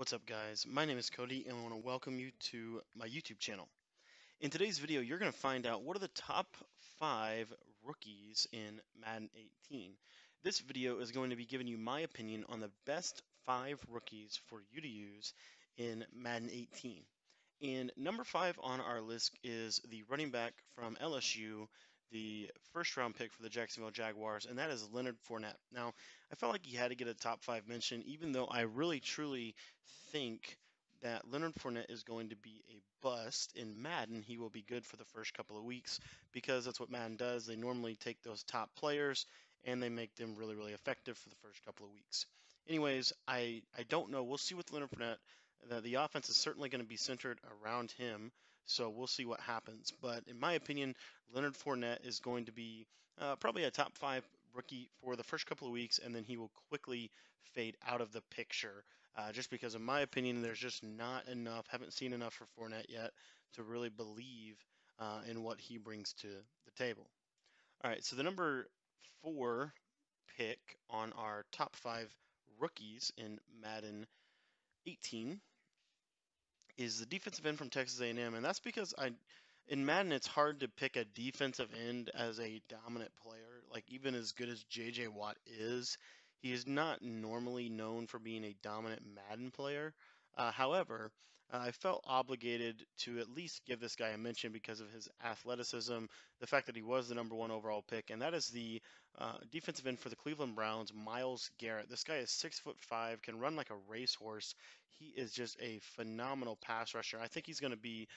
What's up guys? My name is Cody and I want to welcome you to my YouTube channel. In today's video you're going to find out what are the top 5 rookies in Madden 18. This video is going to be giving you my opinion on the best 5 rookies for you to use in Madden 18. And number 5 on our list is the running back from LSU the first round pick for the Jacksonville Jaguars, and that is Leonard Fournette. Now, I felt like he had to get a top five mention, even though I really truly think that Leonard Fournette is going to be a bust in Madden. He will be good for the first couple of weeks because that's what Madden does. They normally take those top players and they make them really, really effective for the first couple of weeks. Anyways, I, I don't know. We'll see with Leonard Fournette. The, the offense is certainly going to be centered around him. So we'll see what happens. But in my opinion, Leonard Fournette is going to be uh, probably a top five rookie for the first couple of weeks, and then he will quickly fade out of the picture. Uh, just because, in my opinion, there's just not enough, haven't seen enough for Fournette yet to really believe uh, in what he brings to the table. All right, so the number four pick on our top five rookies in Madden 18 is the defensive end from Texas A&M, and that's because I, in Madden, it's hard to pick a defensive end as a dominant player. Like even as good as J.J. Watt is, he is not normally known for being a dominant Madden player. Uh, however, uh, I felt obligated to at least give this guy a mention because of his athleticism, the fact that he was the number one overall pick, and that is the uh, defensive end for the Cleveland Browns, Myles Garrett. This guy is six foot five, can run like a racehorse. He is just a phenomenal pass rusher. I think he's going to be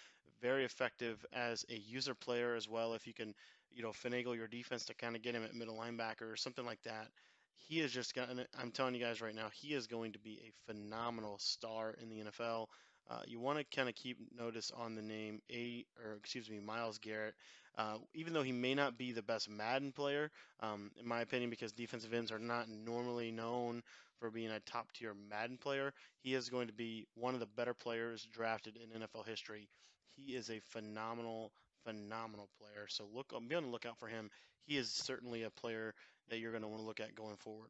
very effective as a user player as well. If you can, you know, finagle your defense to kind of get him at middle linebacker or something like that he is just going I'm telling you guys right now, he is going to be a phenomenal star in the NFL. Uh, you want to kind of keep notice on the name A or excuse me Myles Garrett. Uh, even though he may not be the best Madden player, um, in my opinion, because defensive ends are not normally known for being a top tier Madden player, he is going to be one of the better players drafted in NFL history. He is a phenomenal, phenomenal player. So look, be on the lookout for him. He is certainly a player that you're going to want to look at going forward.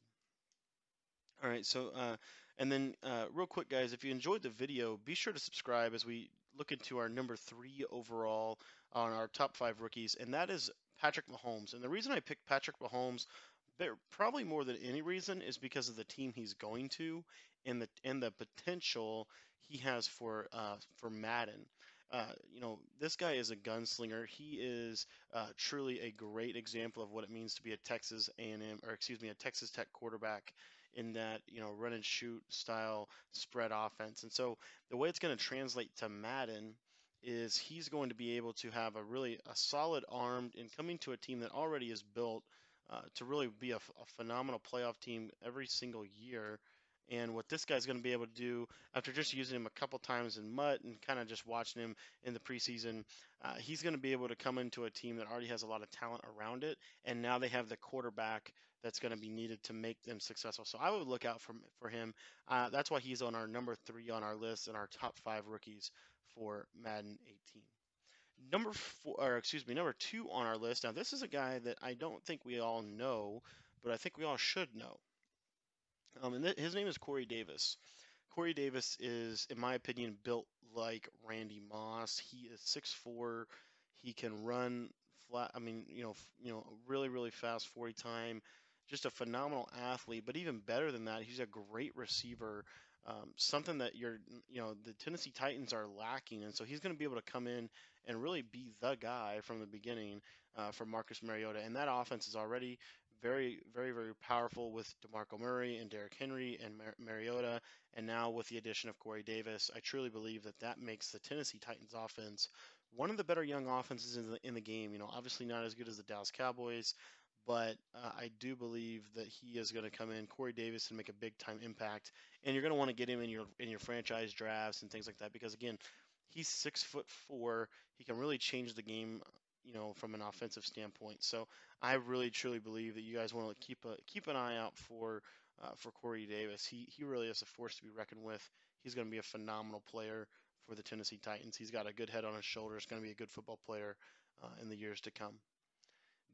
All right, so uh, and then uh, real quick, guys, if you enjoyed the video, be sure to subscribe as we look into our number three overall on our top five rookies, and that is Patrick Mahomes. And the reason I picked Patrick Mahomes, probably more than any reason, is because of the team he's going to and the and the potential he has for uh, for Madden. Uh, you know, this guy is a gunslinger. He is uh, truly a great example of what it means to be a Texas A&M, or excuse me, a Texas Tech quarterback in that you know run and shoot style spread offense. And so the way it's going to translate to Madden is he's going to be able to have a really a solid arm in coming to a team that already is built uh, to really be a, a phenomenal playoff team every single year and what this guy's going to be able to do after just using him a couple times in Mutt and kind of just watching him in the preseason, uh, he's going to be able to come into a team that already has a lot of talent around it, and now they have the quarterback that's going to be needed to make them successful. So I would look out for for him. Uh, that's why he's on our number three on our list and our top five rookies for Madden 18. Number four, or excuse me, number two on our list. Now this is a guy that I don't think we all know, but I think we all should know. Um, and th- his name is Corey Davis. Corey Davis is, in my opinion, built like Randy Moss. He is 6'4". He can run flat. I mean, you know, f- you know, really, really fast 40 time. Just a phenomenal athlete. But even better than that, he's a great receiver. Um, something that you're, you know, the Tennessee Titans are lacking, and so he's going to be able to come in and really be the guy from the beginning uh, for Marcus Mariota. And that offense is already very, very, very powerful with DeMarco Murray and Derrick Henry and Mar- Mariota. And now with the addition of Corey Davis, I truly believe that that makes the Tennessee Titans offense one of the better young offenses in the, in the game. You know, obviously not as good as the Dallas Cowboys, but uh, I do believe that he is going to come in, Corey Davis, and make a big time impact. And you're going to want to get him in your in your franchise drafts and things like that because again, he's six foot four. He can really change the game you know, from an offensive standpoint. So I really truly believe that you guys want to keep a keep an eye out for uh, for Corey Davis. He he really is a force to be reckoned with. He's going to be a phenomenal player for the Tennessee Titans. He's got a good head on his shoulders. Going to be a good football player uh, in the years to come.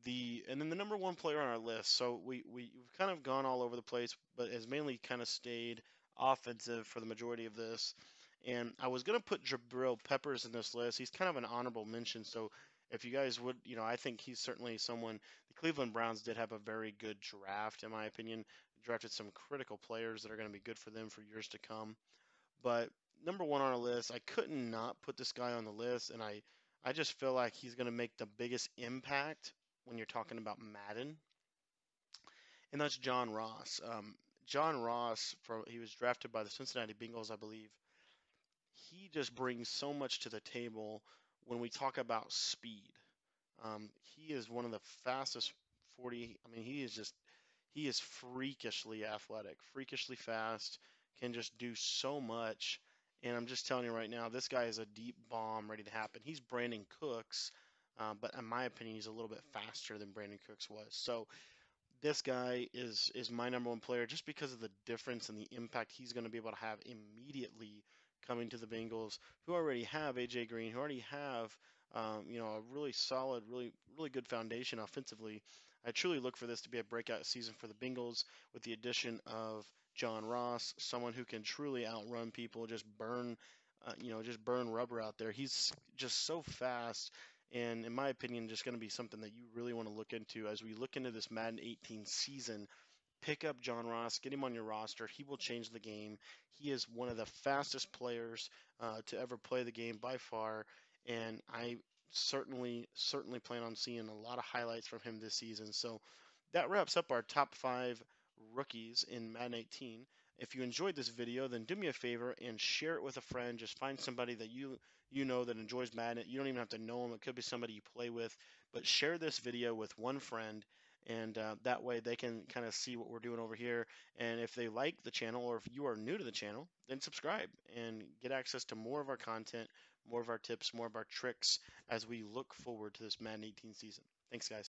The and then the number one player on our list. So we we, we've kind of gone all over the place, but has mainly kind of stayed offensive for the majority of this. And I was going to put Jabril Peppers in this list. He's kind of an honorable mention. So if you guys would, you know, I think he's certainly someone. The Cleveland Browns did have a very good draft, in my opinion. Drafted some critical players that are going to be good for them for years to come. But number one on our list, I couldn't not put this guy on the list, and I, I just feel like he's going to make the biggest impact when you're talking about Madden. And that's John Ross. Um, John Ross, from, he was drafted by the Cincinnati Bengals, I believe. He just brings so much to the table when we talk about speed. Um, he is one of the fastest 40. I mean, he is just he is freakishly athletic, freakishly fast, can just do so much. And I'm just telling you right now, this guy is a deep bomb ready to happen. He's Brandin Cooks, uh, but in my opinion, he's a little bit faster than Brandin Cooks was. So this guy is is my number one player just because of the difference and the impact he's going to be able to have immediately coming to the Bengals, who already have AJ Green, who already have um, you know a really solid, really really good foundation offensively. I truly look for this to be a breakout season for the Bengals with the addition of John Ross, someone who can truly outrun people, just burn, uh, you know, just burn rubber out there. He's just so fast, and in my opinion, just going to be something that you really want to look into as we look into this Madden 18 season. Pick up John Ross, get him on your roster. He will change the game. He is one of the fastest players uh, to ever play the game by far, and I certainly certainly plan on seeing a lot of highlights from him this season. So that wraps up our top five rookies in Madden 18. If you enjoyed this video, then do me a favor and share it with a friend. Just find somebody that you you know that enjoys Madden. You don't even have to know them. It could be somebody you play with, but share this video with one friend, and uh, that way they can kind of see what we're doing over here. And if they like the channel, or if you are new to the channel, then subscribe and get access to more of our content, more of our tips, more of our tricks as we look forward to this Madden 18 season. Thanks, guys.